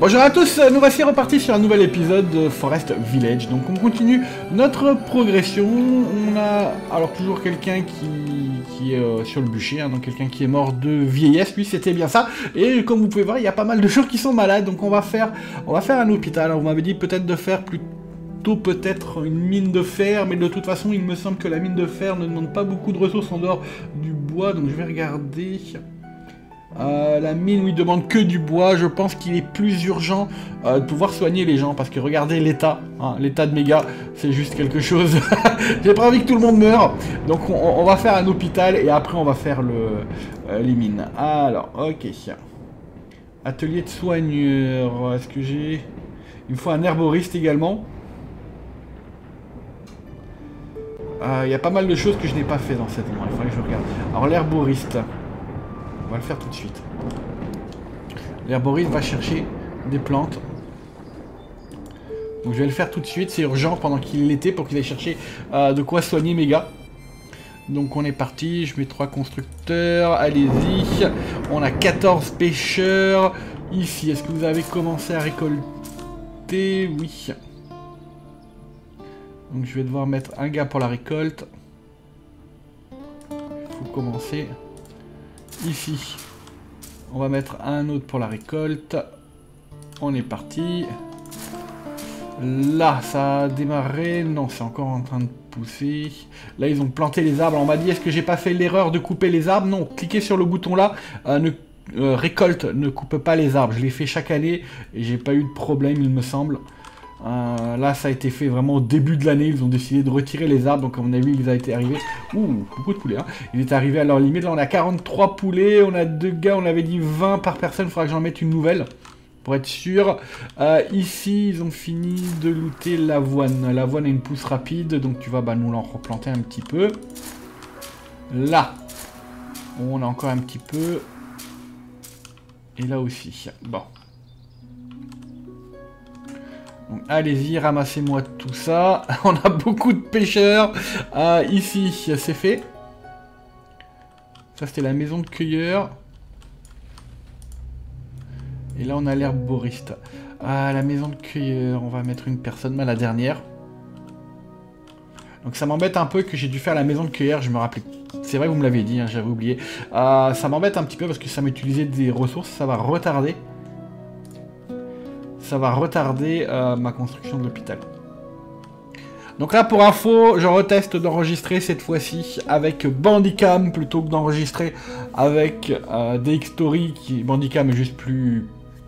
Bonjour à tous, nous voici repartis sur un nouvel épisode de Forest Village. Donc on continue notre progression. On a alors toujours quelqu'un qui, est euh, sur le bûcher, hein, donc quelqu'un qui est mort de vieillesse, lui c'était bien ça. Et comme vous pouvez voir, il y a pas mal de gens qui sont malades, donc on va faire, on va faire un hôpital. Alors, vous m'avez dit peut-être de faire plutôt peut-être une mine de fer, mais de toute façon il me semble que la mine de fer ne demande pas beaucoup de ressources en dehors du bois, donc je vais regarder... Euh, la mine où il demande que du bois, je pense qu'il est plus urgent euh, de pouvoir soigner les gens, parce que regardez l'état, hein, l'état de méga, c'est juste quelque chose. J'ai pas envie que tout le monde meure, donc on, va faire un hôpital et après on va faire le, euh, les mines. Alors, ok. Atelier de soigneur, est-ce que j'ai... Il me faut un herboriste également. Il y a pas mal de choses que je n'ai pas fait dans cette endroit, il faudrait que je regarde. Alors l'herboriste... On va le faire tout de suite. L'herboriste va chercher des plantes. Donc je vais le faire tout de suite, c'est urgent pendant qu'il l'était pour qu'il aille chercher euh, de quoi soigner méga. Donc on est parti, je mets trois constructeurs, allez-y. On a 14 pêcheurs. Ici, est-ce que vous avez commencé à récolter? Oui. Donc je vais devoir mettre un gars pour la récolte. Il faut commencer. Ici, on va mettre un autre pour la récolte. On est parti. Là, ça a démarré. Non, c'est encore en train de pousser. Là, ils ont planté les arbres. On m'a dit, est-ce que j'ai pas fait l'erreur de couper les arbres? Non, cliquez sur le bouton là. Euh, euh, récolte, ne coupe pas les arbres. Je l'ai fait chaque année et j'ai pas eu de problème, il me semble. Euh, là, ça a été fait vraiment au début de l'année. Ils ont décidé de retirer les arbres. Donc, comme on a vu, ils ont été arrivés. Ouh, beaucoup de poulets. Hein. Il est arrivé à leur limite. Là, on a 43 poulets. On a deux gars. On avait dit 20 par personne. Il faudra que j'en mette une nouvelle. Pour être sûr. Euh, ici, ils ont fini de looter l'avoine. L'avoine a une pousse rapide. Donc, tu vas bah, nous l'en replanter un petit peu. Là. On a encore un petit peu. Et là aussi. Bon allez-y, ramassez-moi tout ça. On a beaucoup de pêcheurs. Ah, ici, c'est fait. Ça, c'était la maison de cueilleur. Et là, on a l'herboriste. Ah, la maison de cueilleur. On va mettre une personne, mais la dernière. Donc ça m'embête un peu que j'ai dû faire la maison de cueilleur, je me rappelais. C'est vrai, vous me l'avez dit, hein, j'avais oublié. Ah, ça m'embête un petit peu parce que ça m'utilisait des ressources, ça va retarder ça va retarder euh, ma construction de l'hôpital. Donc là, pour info, je reteste d'enregistrer cette fois-ci avec Bandicam plutôt que d'enregistrer avec euh, DxStory. Qui... Bandicam est juste plus,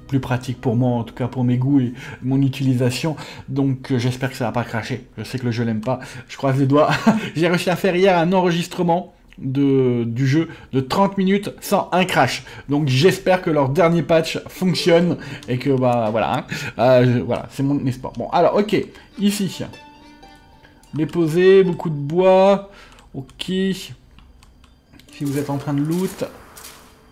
plus pratique pour moi, en tout cas pour mes goûts et mon utilisation. Donc euh, j'espère que ça va pas cracher. Je sais que le jeu l'aime pas. Je croise les doigts. J'ai réussi à faire hier un enregistrement de, du jeu de 30 minutes sans un crash. Donc j'espère que leur dernier patch fonctionne et que bah voilà, hein. euh, voilà, c'est mon espoir. Bon alors ok, ici, déposer beaucoup de bois, ok. Si vous êtes en train de loot,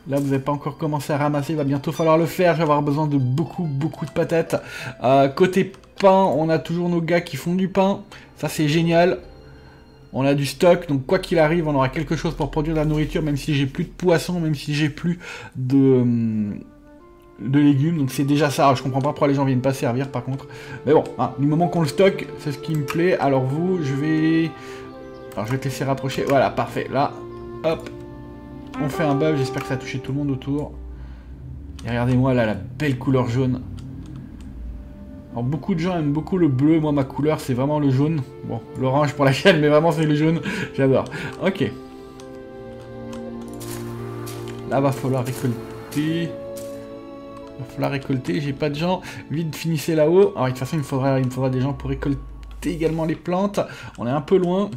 Là, vous n'avez pas encore commencé à ramasser, il va bientôt falloir le faire. Je avoir besoin de beaucoup, beaucoup de patates. Euh, côté pain, on a toujours nos gars qui font du pain. Ça, c'est génial. On a du stock, donc quoi qu'il arrive, on aura quelque chose pour produire de la nourriture, même si j'ai plus de poissons, même si j'ai plus de, de légumes. Donc c'est déjà ça. je comprends pas pourquoi les gens viennent pas servir par contre. Mais bon, hein, du moment qu'on le stocke, c'est ce qui me plaît. Alors vous, je vais... Alors je vais te laisser rapprocher. Voilà, parfait. Là, hop. On fait un buff, j'espère que ça a touché tout le monde autour. Et regardez-moi là, la belle couleur jaune. Alors beaucoup de gens aiment beaucoup le bleu, moi ma couleur c'est vraiment le jaune. Bon, l'orange pour laquelle, mais vraiment c'est le jaune, j'adore. Ok. Là va falloir récolter. Va falloir récolter, j'ai pas de gens. Vite finissez là-haut. Alors de toute façon il me, faudra, il faudra des gens pour récolter également les plantes. On est un peu loin.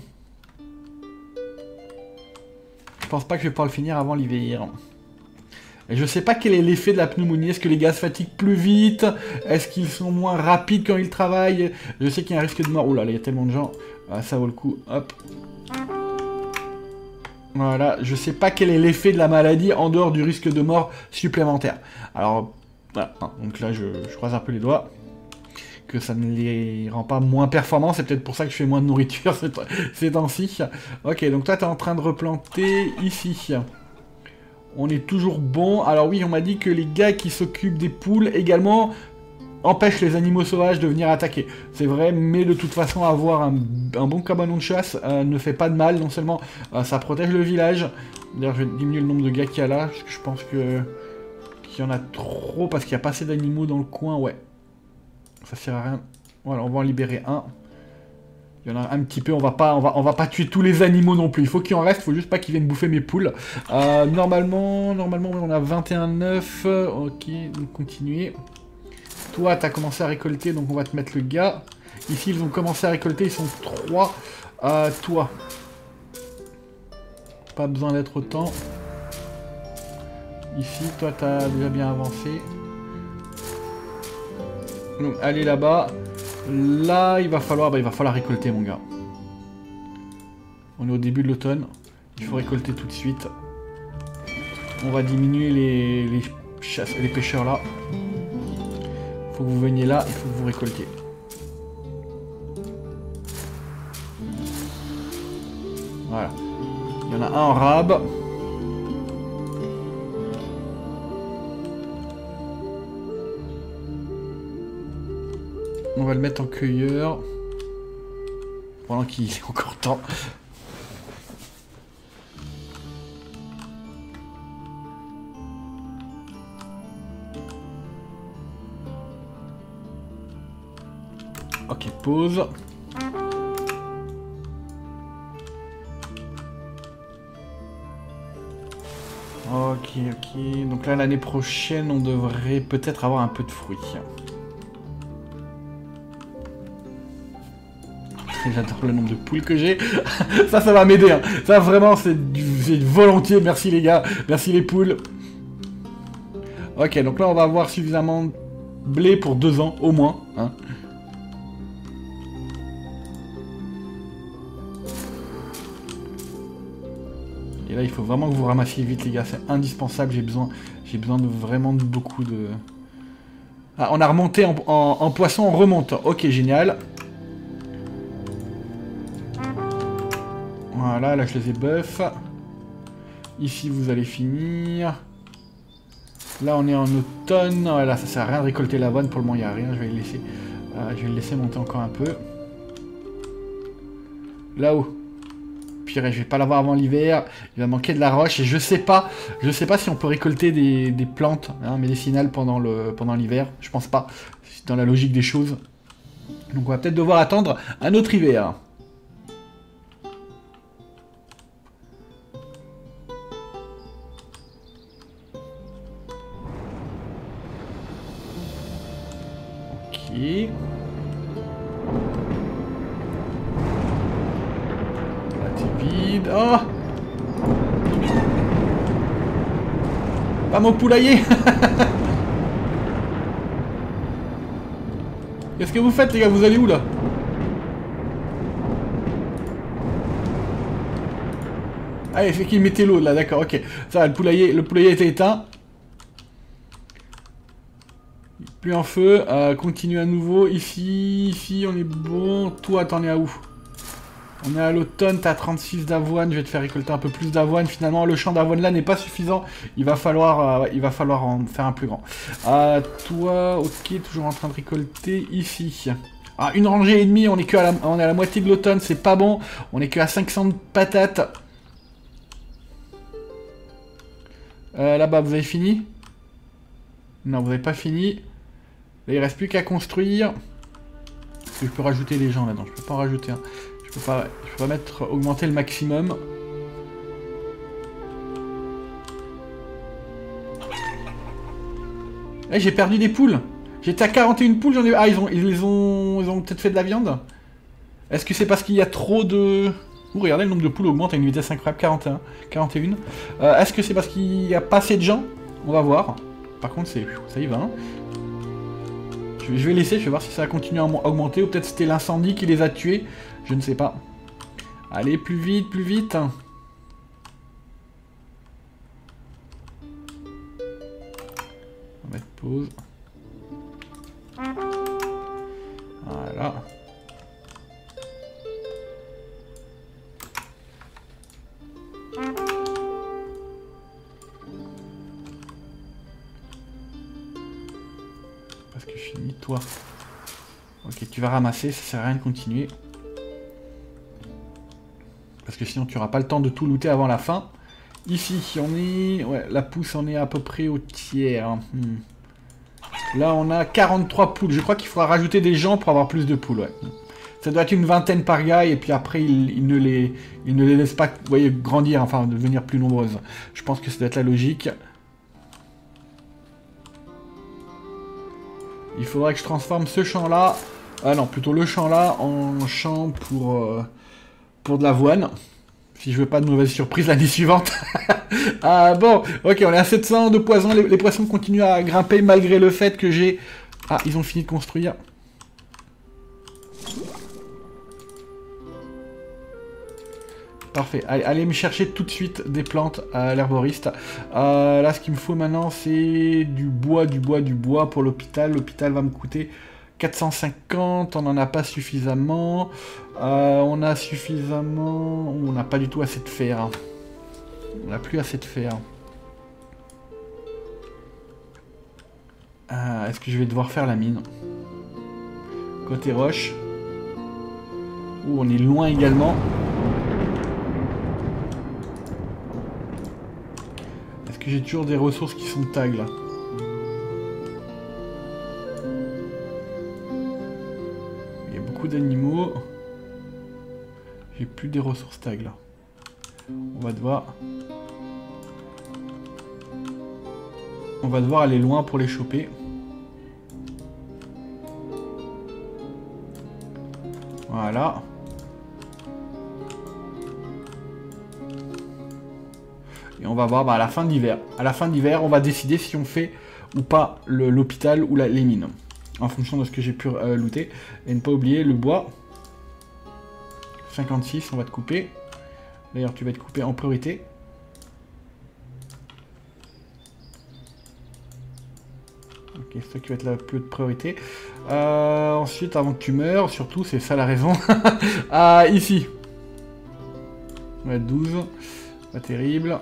Je pense pas que je vais pouvoir le finir avant l'hiver. Et je sais pas quel est l'effet de la pneumonie. Est-ce que les gars se fatiguent plus vite? Est-ce qu'ils sont moins rapides quand ils travaillent? Je sais qu'il y a un risque de mort. Ouh là, il y a tellement de gens. Ah, ça vaut le coup. Hop. Voilà, je sais pas quel est l'effet de la maladie en dehors du risque de mort supplémentaire. Alors, voilà. Donc là, je, croise un peu les doigts. Que ça ne les rend pas moins performants. C'est peut-être pour ça que je fais moins de nourriture ces temps-ci. Ok, donc toi, tu es en train de replanter ici. On est toujours bon. Alors oui, on m'a dit que les gars qui s'occupent des poules également empêche les animaux sauvages de venir attaquer. C'est vrai, mais de toute façon, avoir un, bon cabanon de chasse euh, ne fait pas de mal. Non seulement euh, ça protège le village. D'ailleurs, je vais diminuer le nombre de gars qu'il y a là, je pense que qu'il y en a trop, parce qu'il n'y a pas assez d'animaux dans le coin. Ouais, ça sert à rien. Voilà, on va en libérer un. Il y en a un petit peu, on va pas, va, pas tuer tous les animaux non plus. Il faut qu'il en reste, il faut juste pas qu'ils viennent bouffer mes poules. Euh, normalement, normalement, on a 21,9. Ok, donc continuer. Toi, t'as commencé à récolter, donc on va te mettre le gars. Ici, ils ont commencé à récolter, ils sont 3. Euh, toi. Pas besoin d'être autant. Ici, toi, t'as déjà bien avancé. Donc, allez là-bas. Là, il va falloir, bah, il va falloir récolter, mon gars. On est au début de l'automne. Il faut récolter tout de suite. On va diminuer les, les, les pêcheurs là. Faut que vous veniez là, il faut que vous récoltiez. Voilà. Il y en a un en rab. On va le mettre en cueilleur. Pendant qu'il est encore temps. Ok, pause. Ok, ok. Donc là, l'année prochaine, on devrait peut-être avoir un peu de fruits. J'adore le nombre de poules que j'ai. ça, ça va m'aider. Hein. Ça, vraiment, c'est volontiers. Merci les gars. Merci les poules. Ok, donc là, on va avoir suffisamment de blé pour deux ans, au moins. Hein. Et là, il faut vraiment que vous ramassiez vite, les gars. C'est indispensable. J'ai besoin, besoin de vraiment de beaucoup de... Ah, on a remonté en poisson, on remonte. Ok, génial. Voilà, là je les ai buff. Ici vous allez finir. Là on est en automne. Voilà, ça sert à rien de récolter l'avoine. Pour le moment il n'y a rien. Je vais le laisser. Euh, je vais le laisser monter encore un peu. Là-haut. Pire, je vais pas l'avoir avant l'hiver. Il va manquer de la roche. Et je sais pas. Je sais pas si on peut récolter des, plantes hein, médicinales pendant le pendant l'hiver. Je pense pas. Dans la logique des choses. Donc on va peut-être devoir attendre un autre hiver. Mon poulailler. Qu'est-ce que vous faites les gars? Vous allez où là? Ah, il fait qu'il mettait l'eau là, d'accord, ok. Ça, le poulailler, le poulailler était éteint. Plus en feu, euh, continue à nouveau. Ici, ici, on est bon. Toi, t'en es à où? On est à l'automne, t'as 36 d'avoine, je vais te faire récolter un peu plus d'avoine. Finalement, le champ d'avoine là n'est pas suffisant. Il va falloir, euh, il va falloir en faire un plus grand. Euh, toi, ok, toujours en train de récolter ici. Ah, une rangée et demie, on est, que à la, on est à la moitié de l'automne, c'est pas bon. On est que à 500 de patates. Euh, Là-bas, vous avez fini? Non, vous n'avez pas fini. Là, il reste plus qu'à construire. Je peux rajouter les gens là-dedans, je peux pas en rajouter un. Je peux pas, peux pas mettre augmenter le maximum. Eh, j'ai perdu des poules. J'étais à 41 poules, j'en ai... Ah, ils ont, ils ont, ils ont peut-être fait de la viande Est-ce que c'est parce qu'il y a trop de... Ouh, regardez, le nombre de poules augmente à une vitesse incroyable, 41. 41. Euh, est-ce que c'est parce qu'il y a pas assez de gens? On va voir. Par contre, ça y va. Hein. Je, vais laisser, je vais voir si ça va continuer à augmenter, ou peut-être c'était l'incendie qui les a tués. Je ne sais pas. Allez, plus vite, plus vite. On va mettre pause. Ok, tu vas ramasser, ça sert à rien de continuer. Parce que sinon tu n'auras pas le temps de tout looter avant la fin. Ici, on est... Ouais, la pousse, on est à peu près au tiers. Hmm. Là, on a 43 poules. Je crois qu'il faudra rajouter des gens pour avoir plus de poules. Ça doit être une vingtaine par gars, et puis après, il, ne, les, il ne les laisse pas vous voyez, grandir, enfin, devenir plus nombreuses. Je pense que ça doit être la logique. Il faudrait que je transforme ce champ-là, ah non, plutôt le champ-là, en champ pour, euh, pour de l'avoine. Si je veux pas de mauvaise surprise l'année suivante. ah bon, ok, on est à 700 de poison. Les, poissons continuent à grimper malgré le fait que j'ai... Ah, ils ont fini de construire. Parfait. Allez, me chercher tout de suite des plantes à l'herboriste. Euh, là, ce qu'il me faut maintenant, c'est du bois, du bois, du bois pour l'hôpital. L'hôpital va me coûter 450. On n'en a pas suffisamment. Euh, on a suffisamment... On n'a pas du tout assez de fer. Hein. On n'a plus assez de fer. Euh, est-ce que je vais devoir faire la mine? Côté roche. Ouh, on est loin également. Que j'ai toujours des ressources qui sont tag là Il y a beaucoup d'animaux. J'ai plus des ressources tag là. On va devoir... On va devoir aller loin pour les choper. Voilà. Et on va voir bah, à la fin d'hiver. À la fin d'hiver, on va décider si on fait ou pas l'hôpital ou la, les mines. En fonction de ce que j'ai pu euh, looter. Et ne pas oublier le bois. 56, on va te couper. D'ailleurs, tu vas être coupé en priorité. Ok, c'est ça qui va être la plus haute priorité. Euh, ensuite, avant que tu meurs, surtout, c'est ça la raison. ah, ici. Ouais, 12. Pas terrible.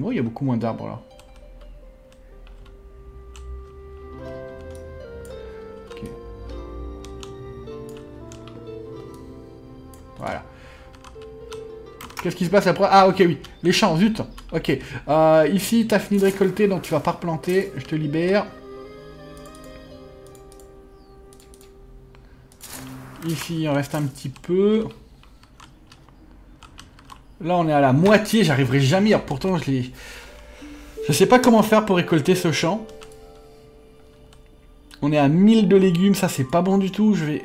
Moi, il y a beaucoup moins d'arbres là. Voilà. Qu'est-ce qui se passe après? Ah, ok, oui. Les champs, zut. Ok. Euh, ici, t'as fini de récolter, donc tu vas pas replanter. Je te libère. Ici, il en reste un petit peu. Là, on est à la moitié. J'arriverai jamais. pourtant, je l'ai... Je sais pas comment faire pour récolter ce champ. On est à 1000 de légumes. Ça, c'est pas bon du tout. Je vais...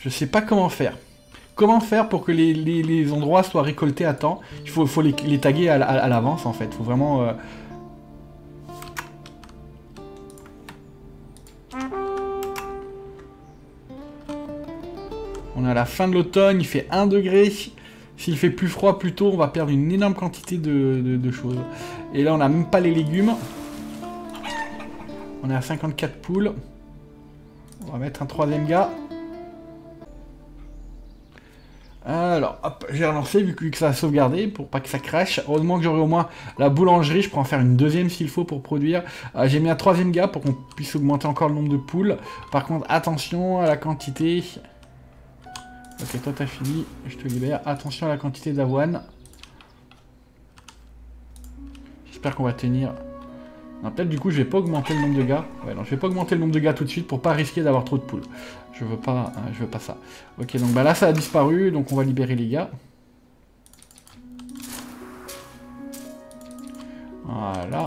Je sais pas comment faire. Comment faire pour que les, endroits soient récoltés à temps? Il faut, les, taguer à, l'avance, en fait. Faut vraiment... Euh, à la fin de l'automne, il fait 1 degré. S'il fait plus froid plus tôt, on va perdre une énorme quantité de, choses. Et là, on n'a même pas les légumes. On est à 54 poules. On va mettre un troisième gars. Alors, hop, j'ai relancé vu que ça a sauvegardé pour pas que ça crache. Heureusement que j'aurai au moins la boulangerie. Je pourrais en faire une deuxième s'il faut pour produire. Euh, j'ai mis un troisième gars pour qu'on puisse augmenter encore le nombre de poules. Par contre, attention à la quantité. Ok, toi t'as fini, je te libère. Attention à la quantité d'avoine. J'espère qu'on va tenir. Non, peut-être du coup je vais pas augmenter le nombre de gars. Ouais, non, je vais pas augmenter le nombre de gars tout de suite pour pas risquer d'avoir trop de poules. Je veux pas, hein, je veux pas ça. Ok, donc bah là ça a disparu, donc on va libérer les gars. Voilà.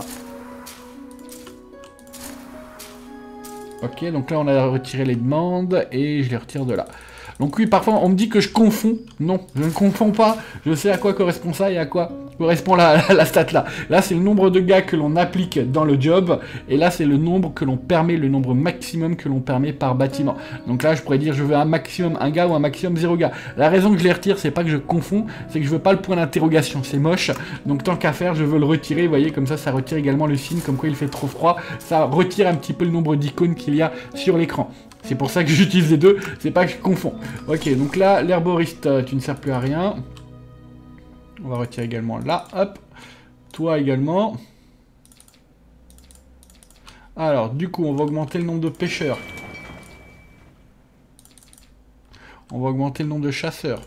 Ok, donc là on a retiré les demandes et je les retire de là. Donc oui, parfois on me dit que je confonds. Non, je ne confonds pas. Je sais à quoi correspond ça et à quoi correspond la, stat là. Là, c'est le nombre de gars que l'on applique dans le job. Et là, c'est le nombre que l'on permet, le nombre maximum que l'on permet par bâtiment. Donc là, je pourrais dire je veux un maximum un gars ou un maximum zéro gars. La raison que je les retire, c'est pas que je confonds, c'est que je veux pas le point d'interrogation. C'est moche. Donc tant qu'à faire, je veux le retirer. Vous voyez, comme ça, ça retire également le signe comme quoi il fait trop froid. Ça retire un petit peu le nombre d'icônes qu'il y a sur l'écran. C'est pour ça que j'utilise les deux, c'est pas que je confonds. Ok, donc là, l'herboriste, euh, tu ne sers plus à rien. On va retirer également là, hop. Toi également. Alors, du coup, on va augmenter le nombre de pêcheurs. On va augmenter le nombre de chasseurs.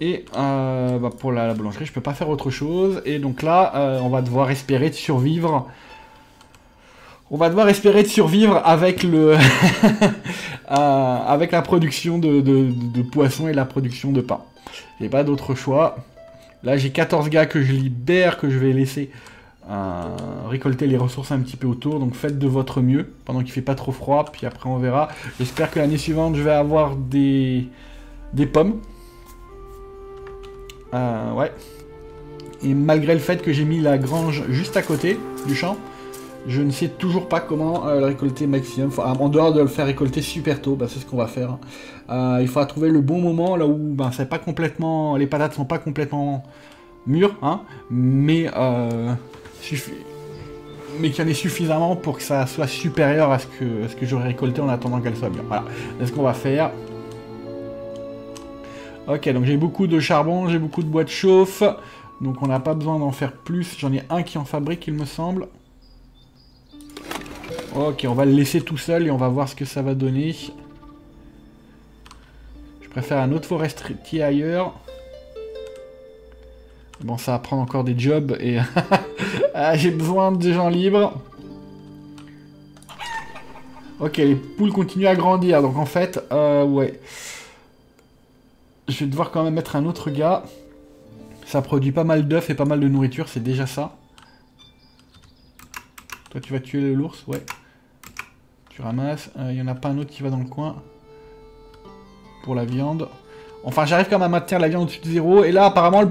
Et euh, bah, pour la, boulangerie, je peux pas faire autre chose. Et donc là, euh, on va devoir espérer de survivre. On va devoir espérer de survivre avec le euh, avec la production de, poissons et la production de pain. J'ai pas d'autre choix. Là, j'ai 14 gars que je libère, que je vais laisser récolter les ressources un petit peu autour. Donc faites de votre mieux pendant qu'il fait pas trop froid. Puis après, on verra. J'espère que l'année suivante, je vais avoir des, des pommes. Euh, ouais. Et malgré le fait que j'ai mis la grange juste à côté du champ, je ne sais toujours pas comment euh, le récolter maximum. en dehors de le faire récolter super tôt, bah, c'est ce qu'on va faire. Euh, il faudra trouver le bon moment là où ben, c'est pas complètement, les patates sont pas complètement mûres, hein, mais mais qu'il y en ait suffisamment pour que ça soit supérieur à ce que, j'aurais récolté en attendant qu'elle soit bien. Voilà, c'est ce qu'on va faire. Ok, donc j'ai beaucoup de charbon, j'ai beaucoup de bois de chauffe. Donc on n'a pas besoin d'en faire plus. J'en ai un qui en fabrique, il me semble. Ok, on va le laisser tout seul et on va voir ce que ça va donner. Je préfère un autre forestier ailleurs. Bon, ça va prendre encore des jobs et... ah, j'ai besoin de gens libres. Ok, les poules continuent à grandir, donc en fait, euh, ouais. Je vais devoir quand même mettre un autre gars. Ça produit pas mal d'œufs et pas mal de nourriture, c'est déjà ça. Toi, tu vas tuer l'ours Ouais. Tu ramasses. Il euh, n'y en a pas un autre qui va dans le coin. Pour la viande. Enfin, j'arrive quand même à maintenir la viande au-dessus de zéro. Et là, apparemment,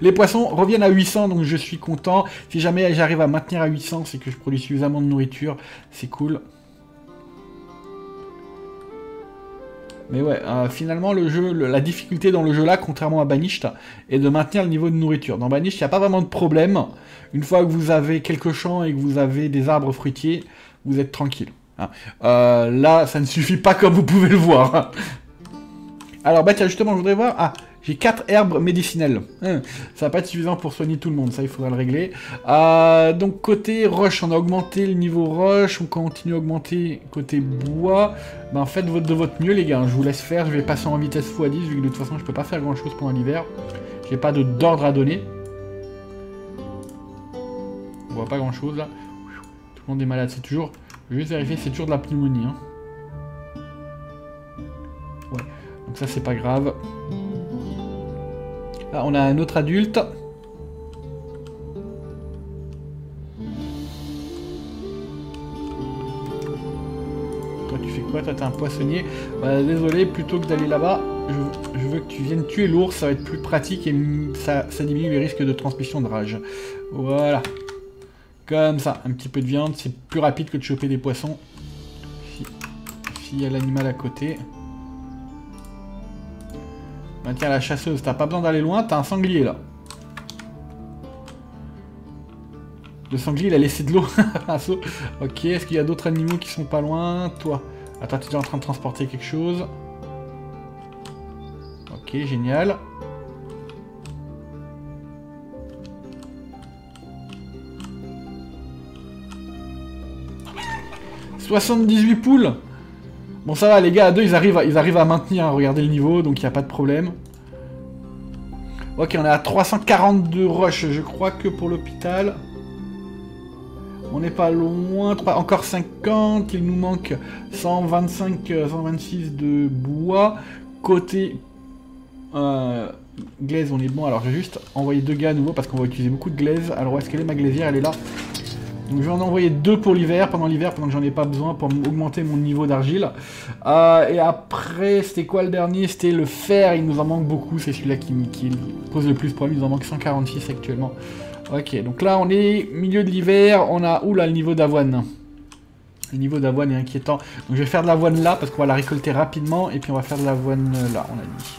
les poissons reviennent à 800, donc je suis content. Si jamais j'arrive à maintenir à 800, c'est que je produis suffisamment de nourriture. C'est cool. Mais ouais, euh, finalement, la difficulté dans le jeu là, contrairement à Banished, est de maintenir le niveau de nourriture. Dans Banished, il n'y a pas vraiment de problème. Une fois que vous avez quelques champs et que vous avez des arbres fruitiers, vous êtes tranquille. Hein. Euh, là, ça ne suffit pas comme vous pouvez le voir. Alors, bah tiens, justement, je voudrais voir... Ah, j'ai 4 herbes médicinales. Hein, ça va pas être suffisant pour soigner tout le monde, ça il faudra le régler. Euh, donc côté roche, on a augmenté le niveau roche, on continue à augmenter côté bois. Ben faites de votre mieux les gars, je vous laisse faire, je vais passer en vitesse x10 vu que de toute façon je peux pas faire grand chose pendant l'hiver. J'ai pas d'ordre à donner. On voit pas grand chose là. Tout le monde est malade, c'est toujours... Je vais juste vérifier, c'est toujours de la pneumonie. Hein. Ouais, donc ça c'est pas grave. Ah, on a un autre adulte. Toi, tu fais quoi? Toi, t'es un poissonnier. Bah, désolé, plutôt que d'aller là-bas, je, veux que tu viennes tuer l'ours. Ça va être plus pratique et ça diminue les risques de transmission de rage. Voilà. Comme ça, un petit peu de viande, c'est plus rapide que de choper des poissons. S'il y a l'animal à côté. Bah, tiens, la chasseuse, t'as pas besoin d'aller loin, t'as un sanglier là. Le sanglier, il a laissé de l'eau. ok, est-ce qu'il y a d'autres animaux qui sont pas loin? Toi. Attends, tu es en train de transporter quelque chose. Ok, génial. « 78 poules Bon, ça va, les gars, à deux, ils arrivent, à, ils arrivent à maintenir, à regarder le niveau, donc il n'y a pas de problème. Ok, on est à 342 rushs, je crois que pour l'hôpital. On n'est pas loin, encore 50, il nous manque 125, 126 euh, de bois. Côté euh, glaise, on est bon. Alors, je vais juste envoyer deux gars à nouveau parce qu'on va utiliser beaucoup de glaise. Alors, où est-ce qu'elle est ma glaisière? Elle est là. Donc je vais en envoyer deux pour l'hiver, pendant l'hiver, pendant que j'en ai pas besoin pour augmenter mon niveau d'argile. Euh, et après, c'était quoi le dernier? C'était le fer, il nous en manque beaucoup, c'est celui-là qui, pose le plus de problème, il nous en manque 146 actuellement. Ok, donc là on est milieu de l'hiver, on a... Oula, le niveau d'avoine. Le niveau d'avoine est inquiétant. Donc je vais faire de l'avoine là, parce qu'on va la récolter rapidement, et puis on va faire de l'avoine là, on a dit.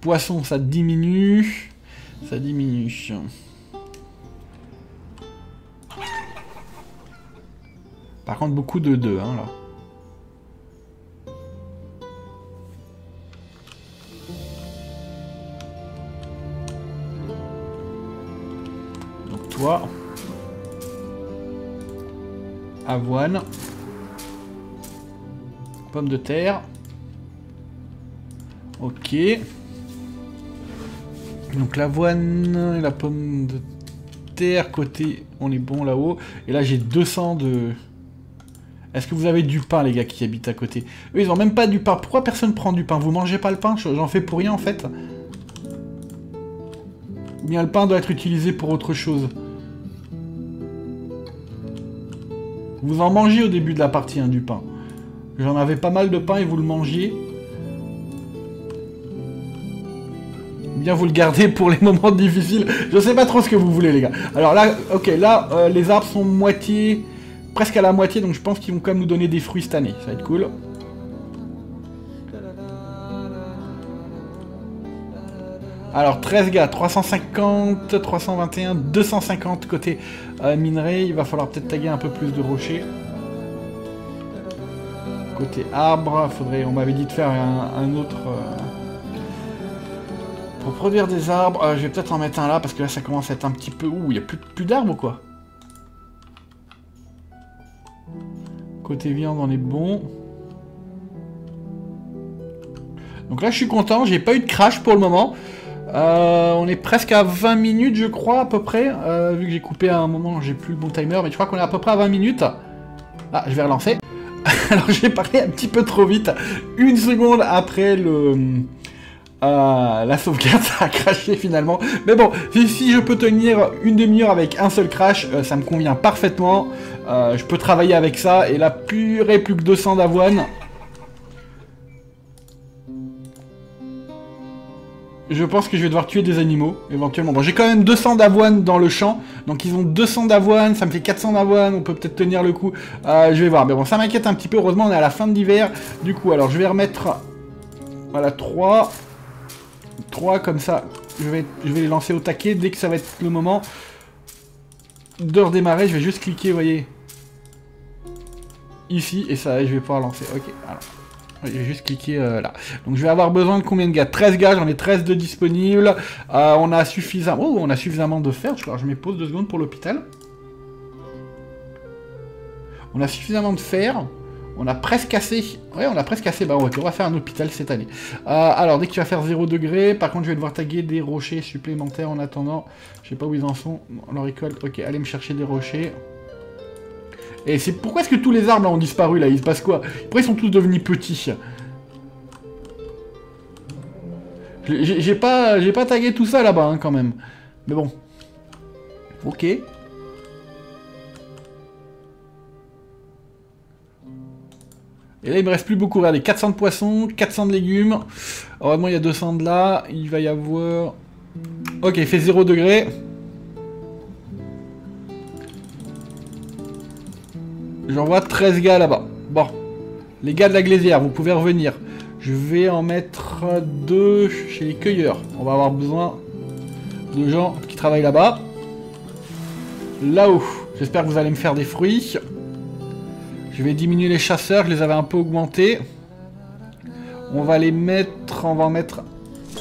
Poisson, ça diminue. Ça diminue. Par contre, beaucoup de 2, hein, là. Donc toi... Avoine. Pomme de terre. Ok. Donc l'avoine et la pomme de terre côté... On est bon là-haut. Et là j'ai 200 de... Est-ce que vous avez du pain les gars qui habitent à côté Eux ils ont même pas du pain. Pourquoi personne prend du pain Vous mangez pas le pain J'en fais pour rien en fait. Ou bien le pain doit être utilisé pour autre chose Vous en mangez au début de la partie, hein, du pain. J'en avais pas mal de pain et vous le mangiez. Bien vous le gardez pour les moments difficiles. Je sais pas trop ce que vous voulez les gars. Alors là, ok, là, euh, les arbres sont moitié... Presque à la moitié, donc je pense qu'ils vont quand même nous donner des fruits cette année. Ça va être cool. Alors 13 gars, 350, 321, 250 côté euh, minerai. Il va falloir peut-être taguer un peu plus de rochers. Côté arbre, faudrait, on m'avait dit de faire un, autre... Euh, pour produire des arbres, euh, je vais peut-être en mettre un là, parce que là ça commence à être un petit peu... Ouh, il n'y a plus, plus d'arbres ou quoi? Côté viande, on est bon. Donc là, je suis content. J'ai pas eu de crash pour le moment. Euh, on est presque à 20 minutes, je crois, à peu près. Euh, vu que j'ai coupé à un moment, j'ai plus le bon timer, mais je crois qu'on est à peu près à 20 minutes. Ah, je vais relancer. Alors, j'ai parlé un petit peu trop vite. Une seconde après le... Euh, la sauvegarde, ça a craché finalement. Mais bon, si, je peux tenir une demi-heure avec un seul crash, ça me convient parfaitement. je peux travailler avec ça. Et là, purée, plus que 200 d'avoine. Je pense que je vais devoir tuer des animaux, éventuellement. Bon, j'ai quand même 200 d'avoine dans le champ. Donc ils ont 200 d'avoine, ça me fait 400 d'avoine, on peut peut-être tenir le coup. Euh, je vais voir. Mais bon, ça m'inquiète un petit peu. Heureusement, on est à la fin de l'hiver. Du coup, alors je vais remettre... Voilà, 3. 3 comme ça. Je vais, les lancer au taquet dès que ça va être le moment de redémarrer. Je vais juste cliquer, vous voyez, ici. Et ça, je vais pouvoir lancer. Ok, alors. Je vais juste cliquer euh, là. Donc je vais avoir besoin de combien de gars? 13 gars, j'en ai 13 de disponibles. Euh, on a suffisamment... Oh, on a suffisamment de fer. Je me pose deux secondes pour l'hôpital. On a suffisamment de fer. On a presque assez... Ouais, on a presque assez. Bah ok, on va faire un hôpital cette année. Euh, alors, dès que tu vas faire 0 degré, par contre, je vais devoir taguer des rochers supplémentaires en attendant. Je sais pas où ils en sont. leur école. Ok, allez me chercher des rochers. Et c'est pourquoi est-ce que tous les arbres ont disparu là? Il se passe quoi? Pourquoi ils sont tous devenus petits? J'ai pas, j'ai pas tagué tout ça là-bas hein, quand même. Mais bon. Ok. Et là, il me reste plus beaucoup. Regardez, 400 de poissons, 400 de légumes. Heureusement, il y a 200 de là. Il va y avoir... Ok, il fait 0 degré. J'envoie 13 gars là-bas. Bon. Les gars de la glaisière, vous pouvez revenir. Je vais en mettre deux chez les cueilleurs. On va avoir besoin de gens qui travaillent là-bas. Là-haut. J'espère que vous allez me faire des fruits. Je vais diminuer les chasseurs, je les avais un peu augmentés. On va les mettre, on va en mettre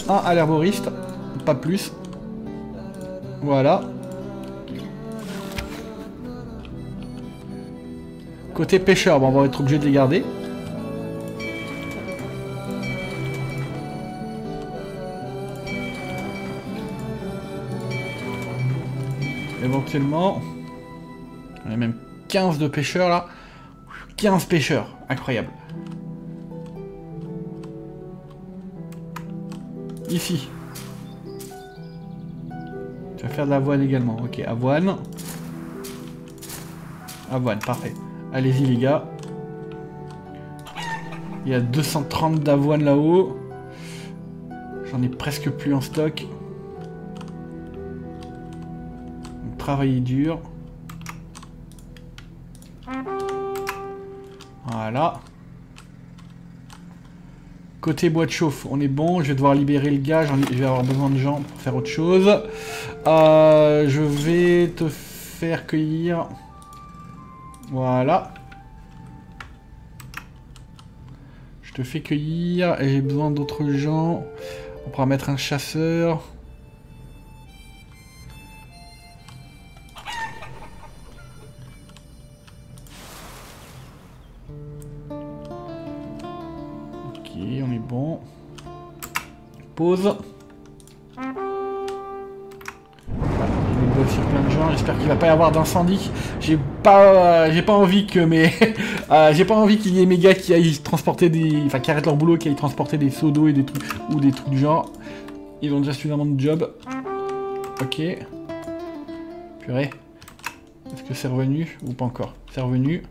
un à l'herboriste, pas plus. Voilà. Côté pêcheur, bon, on va être obligé de les garder. Éventuellement, on a même 15 de pêcheurs là. 15 pêcheurs, incroyable. Ici. Tu vas faire de l'avoine également. Ok, avoine. Avoine, parfait. Allez-y les gars. Il y a 230 d'avoine là-haut. J'en ai presque plus en stock. Travailler dur. Côté bois de chauffe, on est bon. Je vais devoir libérer le gars. Je vais avoir besoin de gens pour faire autre chose. Euh, je vais te faire cueillir. Voilà. Je te fais cueillir. J'ai besoin d'autres gens. On pourra mettre un chasseur. Pause. Aussi plein de gens. J'espère qu'il va pas y avoir d'incendie. J'ai pas, j'ai pas envie que euh, j'ai pas envie qu'il y ait mes gars qui aillent transporter des, enfin qui arrêtent leur boulot, qui aillent transporter des seaux d'eau et des trucs ou des trucs du genre. Ils ont déjà suffisamment de job. Ok. Purée. Est-ce que c'est revenu ou pas encore? C'est revenu.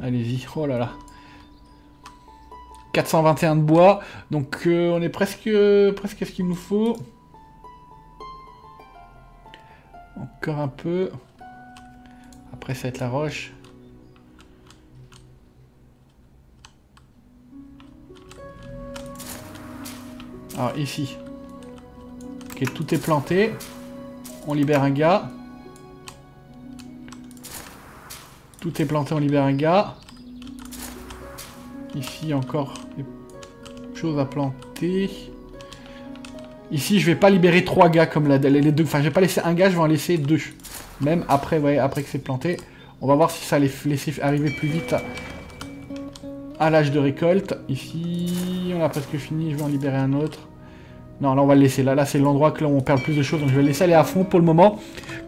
Allez-y. Oh là là. 421 de bois. Donc euh, on est presque, presque à ce qu'il nous faut. Encore un peu. Après ça va être la roche. Alors ici. Ok, tout est planté. On libère un gars. Tout est planté, on libère un gars. Ici encore à planter. Ici, je vais pas libérer trois gars comme la, les deux. Enfin, je vais pas laisser un gars, je vais en laisser deux. Même après, ouais, après que c'est planté. On va voir si ça les laisser arriver plus vite à l'âge de récolte. Ici, on a presque fini. Je vais en libérer un autre. Non, là, on va le laisser. Là, là c'est l'endroit que là, on perd le plus de choses. Donc, je vais le laisser aller à fond pour le moment.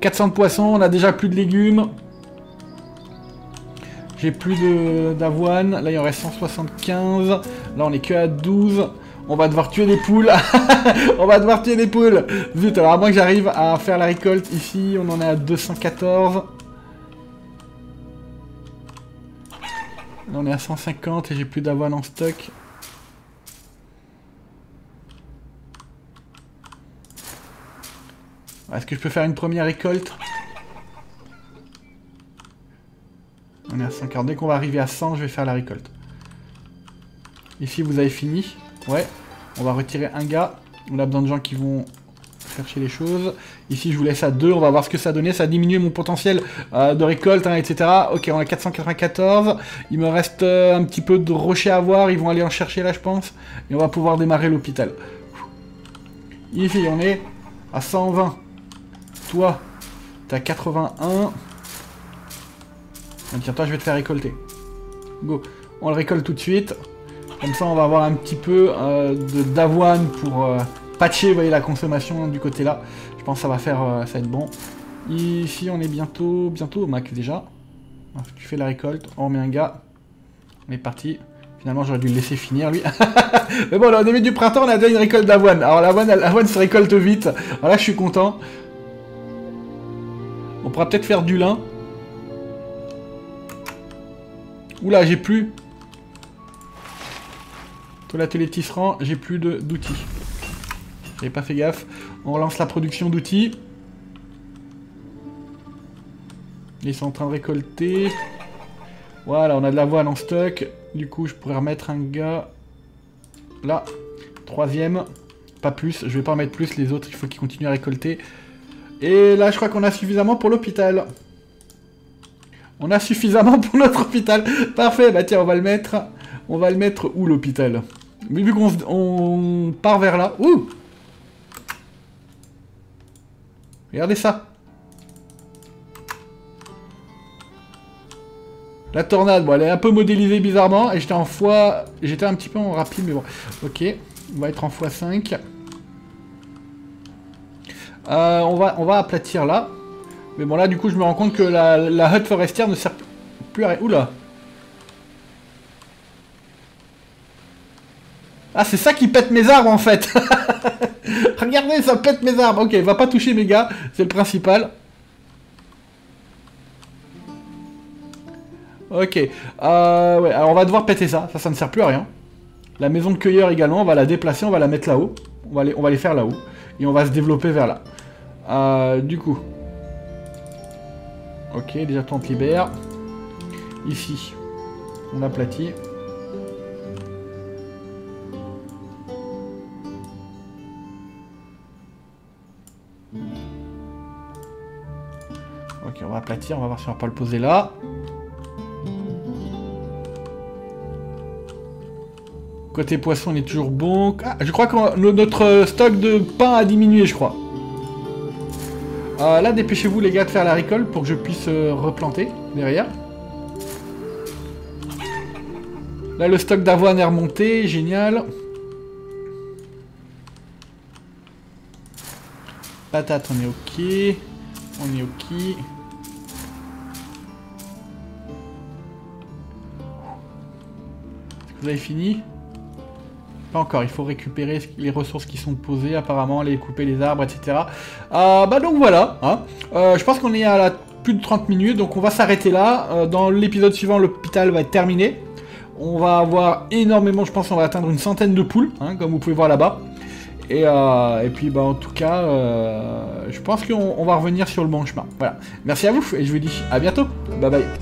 400 de poissons. On a déjà plus de légumes. J'ai plus d'avoine. Là, il en reste 175. Là, on est que à 12. On va devoir tuer des poules. on va devoir tuer des poules. Vite, alors à moins que j'arrive à faire la récolte ici, on en est à 214. Là, on est à 150 et j'ai plus d'avoine en stock. Est-ce que je peux faire une première récolte? On est à 50. Dès qu'on va arriver à 100, je vais faire la récolte. Ici, vous avez fini. Ouais. On va retirer un gars. On a besoin de gens qui vont chercher les choses. Ici, je vous laisse à 2. On va voir ce que ça a donné. Ça a diminué mon potentiel euh, de récolte, hein, etc. Ok, on a 494. Il me reste euh, un petit peu de rochers à voir. Ils vont aller en chercher là, je pense. Et on va pouvoir démarrer l'hôpital. Ici, on est à 120. Toi, t'es à 81. Tiens, toi, je vais te faire récolter. Go. On le récolte tout de suite. Comme ça, on va avoir un petit peu euh, d'avoine pour euh, patcher, voyez, la consommation du côté là. Je pense que ça va faire, euh, ça va être bon. Ici, on est bientôt, bientôt au max déjà. Tu fais la récolte, on remet un gars. On est parti. Finalement, j'aurais dû le laisser finir, lui. Mais bon, au début du printemps, on a déjà une récolte d'avoine. Alors, l'avoine se récolte vite. Là, je suis content. On pourra peut-être faire du lin. Oula, j'ai plus. Toi l'atelier tisserand, j'ai plus d'outils. J'avais pas fait gaffe. On relance la production d'outils. Ils sont en train de récolter. Voilà, on a de la voile en stock. Du coup, je pourrais remettre un gars là. Troisième. Pas plus. Je vais pas en mettre plus. Les autres, il faut qu'ils continuent à récolter. Et là, je crois qu'on a suffisamment pour l'hôpital. On a suffisamment pour notre hôpital. Parfait, bah tiens, on va le mettre... On va le mettre où l'hôpital? Mais vu qu'on part vers là... Ouh Regardez ça La tornade, bon, elle est un peu modélisée bizarrement, et j'étais en fois... J'étais un petit peu en rapide, mais bon. Ok, on va être en x5. Euh, on, va, on va aplatir là. Mais bon, là, du coup, je me rends compte que la, la hutte forestière ne sert plus à rien. Oula Ah, c'est ça qui pète mes arbres, en fait Regardez, ça pète mes arbres Ok, va pas toucher mes gars, c'est le principal. Ok. Euh, ouais, alors on va devoir péter ça. Ça, ça ne sert plus à rien. La maison de cueilleur également, on va la déplacer, on va la mettre là-haut. On, va les, les faire là-haut. Et on va se développer vers là. Euh, du coup, Ok, déjà tente libère. Ici, on aplatit. Va aplatir, on va voir si on va pas le poser là. Côté poisson, on est toujours bon. Ah, je crois que notre stock de pain a diminué, je crois. Euh, là, dépêchez-vous les gars de faire la récolte pour que je puisse euh, replanter derrière. Là, le stock d'avoine est remonté, génial. Patate, on est ok. On est ok. Vous avez fini Pas encore, il faut récupérer les ressources qui sont posées, apparemment, aller couper les arbres, etc. Euh, bah donc voilà, hein. euh, je pense qu'on est à la plus de 30 minutes, donc on va s'arrêter là. Euh, dans l'épisode suivant, l'hôpital va être terminé. On va avoir énormément, je pense, on va atteindre une centaine de poules, hein, comme vous pouvez voir là-bas. Et, euh, puis, bah, en tout cas, je pense qu'on va revenir sur le bon chemin. Voilà. Merci à vous et je vous dis à bientôt. Bye bye.